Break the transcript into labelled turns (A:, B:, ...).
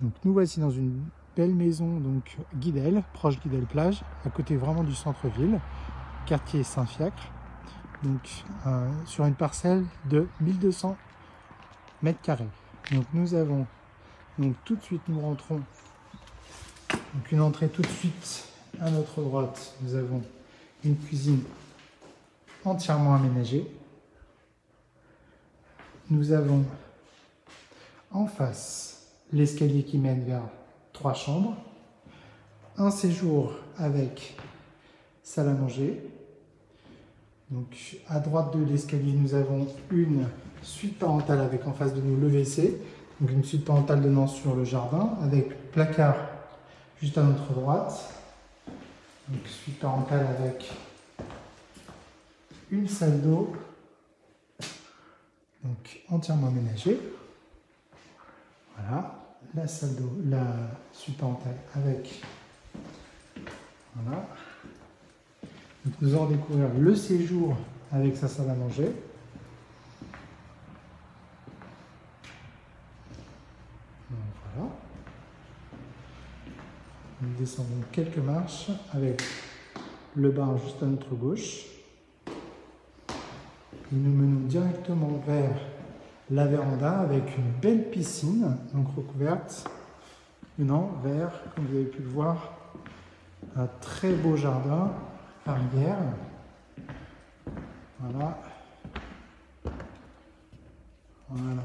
A: Donc nous voici dans une belle maison, donc Guidel, proche Guidel plage, à côté vraiment du centre-ville, quartier Saint-Fiacre. Donc euh, sur une parcelle de 1200 mètres carrés. Donc nous avons, donc tout de suite nous rentrons, donc une entrée tout de suite à notre droite, nous avons une cuisine entièrement aménagée. Nous avons en face l'escalier qui mène vers trois chambres, un séjour avec salle à manger. Donc à droite de l'escalier, nous avons une suite parentale avec en face de nous le WC, donc une suite parentale donnant sur le jardin avec placard juste à notre droite. Donc suite parentale avec une salle d'eau donc entièrement aménagée. Voilà, la salle d'eau, la suite parentale avec voilà. Nous allons découvrir le séjour avec sa salle à manger. Voilà. Nous descendons quelques marches avec le bar juste à notre gauche. Et nous menons directement vers la véranda avec une belle piscine, donc recouverte, menant vers, comme vous avez pu le voir, un très beau jardin arrière. Voilà. Voilà.